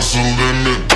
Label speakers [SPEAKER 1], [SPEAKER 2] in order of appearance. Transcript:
[SPEAKER 1] hustling it.